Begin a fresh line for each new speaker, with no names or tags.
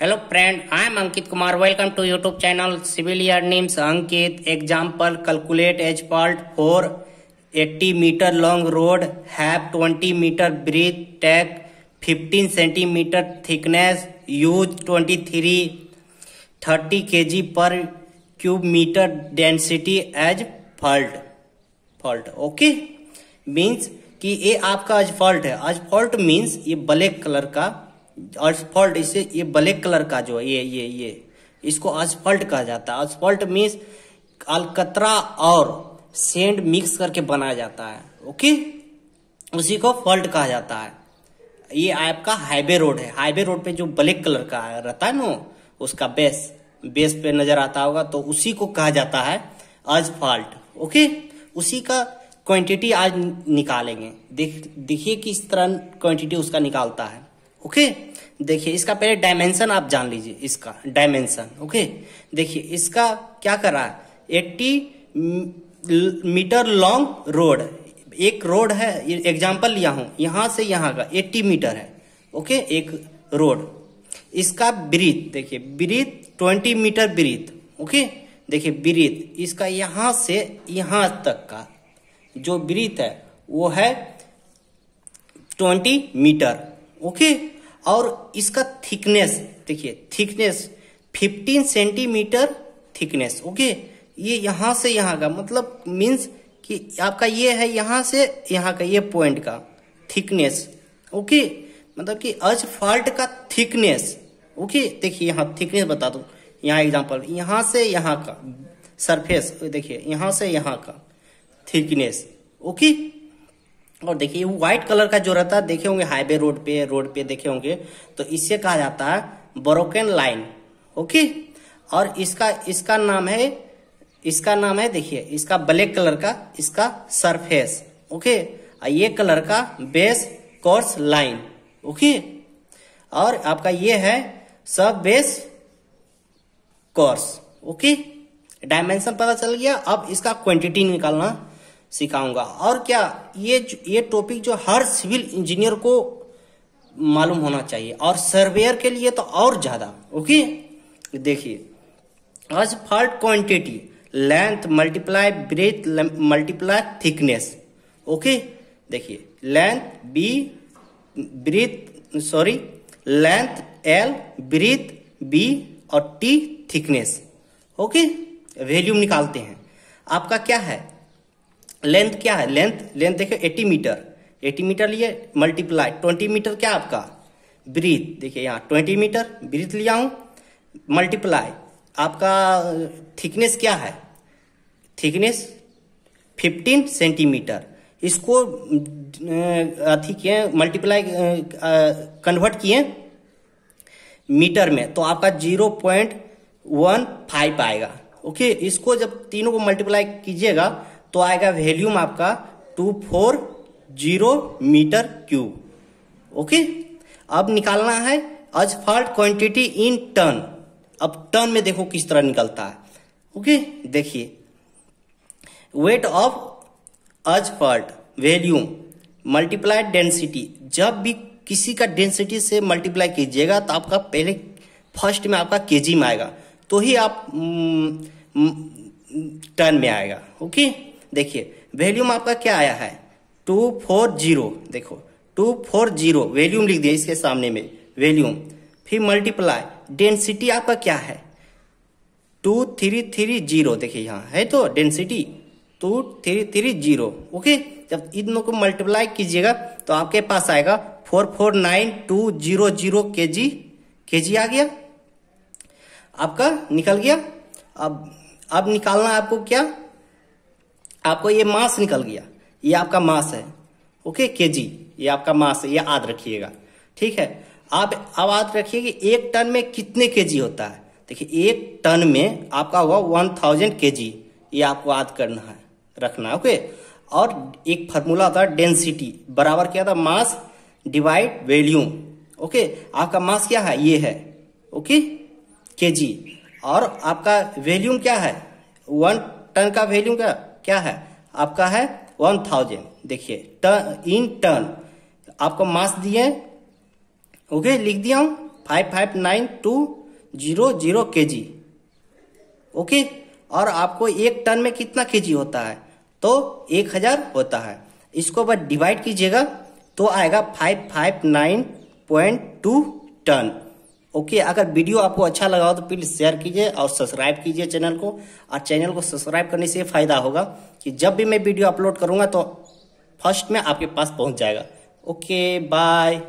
Hello friend I am Ankit Kumar welcome to YouTube channel civil year names Ankit example calculate asphalt for eighty metre long road have twenty metre breadth take fifteen centimetre thickness use twenty three thirty K G per cube metre density asphalt fault okay means कि ये आपका asphalt है. Asphalt means ये black colour का fault इसे, ये black colour का जो है, ये ये ये, इसको असफॉल्ट कहा जाता है। असफॉल्ट मीन्स अलकतरा और सेंड मिक्स करके बनाया जाता है ओके उसी को फॉल्ट कहा जाता है। ये आपका हाईवे रोड है। हाईवे रोड पे जो ब्लैक कलर का रहता है ना, उसका बेस बेस पे नज़र आता होगा तो उसी को कहा जाता है असफॉल्ट ओके उसी का क्वांटिटी आज निकालेंगे। देख, देखिए किस तरह क्वांटिटी उसका निकालता है ओके देखिए, इसका पहले डायमेंशन आप जान लीजिए, इसका डायमेंशन ओके देखिए, इसका क्या कर रहा है? एट्टी मीटर लॉन्ग रोड एक रोड है एग्ज़ाम्पल लिया हूँ, यहाँ से यहाँ का एट्टी मीटर है ओके एक रोड इसका ब्रीथ देखिए breadth twenty metre breadth okay देखिए ब्रीथ इसका यहाँ से यहाँ तक का जो ब्रीथ है, वो है ट्वेंटी मीटर ओके और इसका थिकनेस देखिए thickness fifteen centimetre thickness okay ये यहाँ से यहाँ का मतलब मीन्स कि आपका ये है यहाँ से यहाँ का, ये पॉइंट का थिकनेस ओके मतलब कि अज फॉल्ट का थिकनेस ओके देखिए यहाँ थिकनेस बता दू, यहाँ एग्जांपल यहाँ से यहाँ का सरफेस देखिए, यहाँ से यहाँ का थिकनेस ओके और देखिए वो व्हाइट कलर का जो रहता है, देखे होंगे हाईवे रोड पे रोड पे देखे होंगे तो इससे कहा जाता है ब्रोकन लाइन ओके और इसका इसका नाम है, इसका नाम है, देखिए, इसका ब्लैक कलर का, इसका सरफेस ओके और ये कलर का बेस कोर्स लाइन ओके और आपका ये है सब बेस कोर्स ओके डायमेंशन पता चल गया, अब इसका क्वांटिटी निकालना सिखाऊँगा। और क्या, ये ये टॉपिक जो हर सिविल इंजीनियर को मालूम होना चाहिए। और सर्वेयर के लिए तो और ज़्यादा। ओके देखिए, आज quantity length multiply breadth multiply thickness okay देखिए length B breadth sorry length L breadth B और टी थिकनेस ओके वैल्यूम निकालते हैं। आपका क्या है? लेंथ क्या है? लेंथ लेंथ देखिए 80 मीटर। 80 मीटर लिए मल्टीप्लाई 20 मीटर क्या आपका? ब्रीथ देखिए यहाँ 20 मीटर ब्रीथ लिया हूँ मल्टीप्लाई आपका थिकनेस क्या है? थिकनेस 15 सेंटीमीटर इसको अथी किए मल्टीप्लाई कन्वर्ट किए मीटर में तो आपका ज़ीरो पॉइंट वन फाइव आएगा। ओके, इसको जब तीनों को मल्टीप्लाई कीजिएगा तो आएगा वैल्यूम आपका two four zero metre cube. Okay? अब निकालना है अजफॉल्ट क्वांटिटी इन टन अब टन में देखो किस तरह निकलता है। ओके? देखिए। Weight of asphalt volume, multiply density. जब भी किसी का डेंसिटी से मल्टीप्लाई कीजिएगा तो आपका पहले फ़र्स्ट में आपका केजी में आएगा। तो ही आप टन में आएगा। ओके? देखिए वैल्यूम आपका क्या आया है? टू फोर ज़ीरो देखो टू फोर ज़ीरो वैल्यूम लिख दिया इसके सामने में वैल्यूम फिर मल्टीप्लाई डेंसिटी आपका क्या है? टू थ्री थ्री ज़ीरो देखिए यहाँ है तो density two three three zero okay जब इन दोनों को मल्टीप्लाई कीजिएगा तो आपके पास आएगा four four nine two zero zero K G के जी आ गया। आपका निकल गया। अब अब निकालना आपको क्या? आपको ये मास निकल गया। ये आपका मास है। ओके के जी ये आपका मास है। ये याद रखिएगा। ठीक है? आप अब याद रखिए कि एक टन में कितने के जी होता है? देखिए, एक टन में आपका हुआ वन थाउज़ेंड के जी ये आपको याद करना है, रखना है, ओके? और एक फार्मूला होता है डेंसिटी बराबर क्या था? Mass divide volume okay? आपका मास क्या है? ये है। ओके? के जी और आपका वैल्यूम क्या है? वन टन का वैल्यूम क्या? क्या है? आपका है वन थाउज़ेंड देखिए टन इन टन आपको मास दिए। ओके लिख दिया हूँ। Five five nine two zero zero K G okay और आपको एक टन में कितना के जी होता है? तो एक हज़ार होता है। इसको बस डिवाइड कीजिएगा तो आएगा five five nine point two ton okay, अगर वीडियो आपको अच्छा लगा हो तो प्लीज़ शेयर कीजिए और सब्सक्राइब कीजिए चैनल को। और चैनल को सब्सक्राइब करने से फ़ायदा होगा कि जब भी मैं वीडियो अपलोड करूँगा तो फ़र्स्ट में आपके पास पहुँच जाएगा। Okay bye